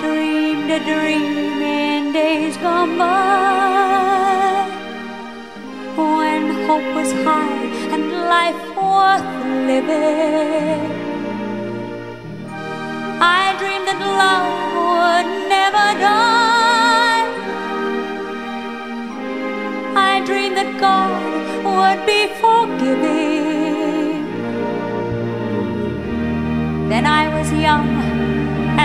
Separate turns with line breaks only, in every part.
dreamed a dream in days gone by when hope was high and life worth living. I dreamed that love would never die. I dreamed that God would be forgiving. Then I was young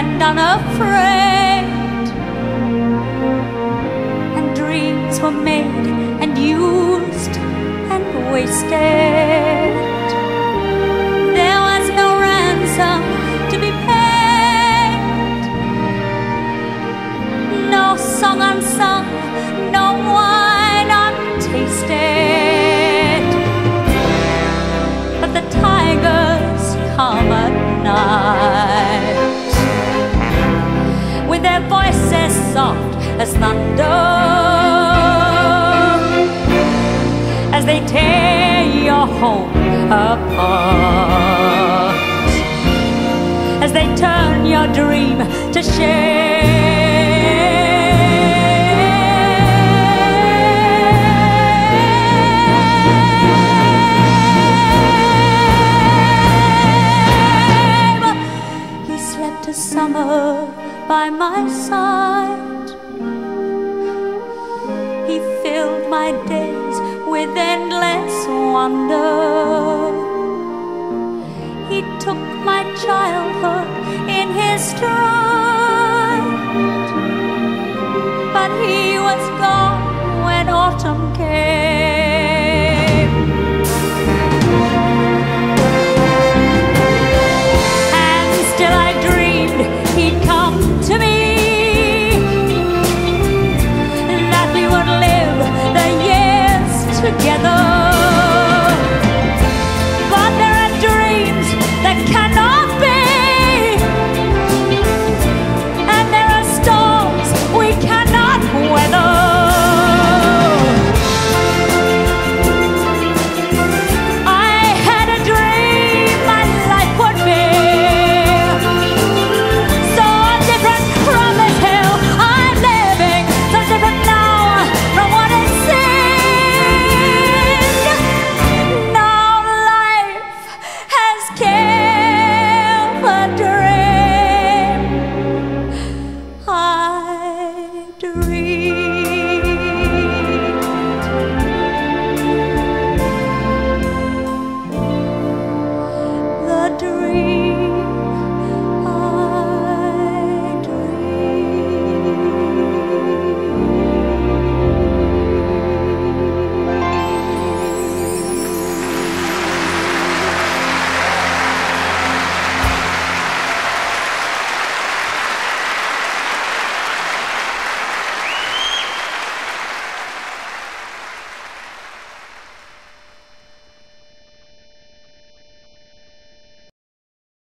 and unafraid, and dreams were made and used and wasted. Their voices soft as thunder as they tear your home apart as they turn your dream to shame. He slept a summer by my side. He filled my days with endless wonder. He took my childhood in his stride, but he was gone when autumn came.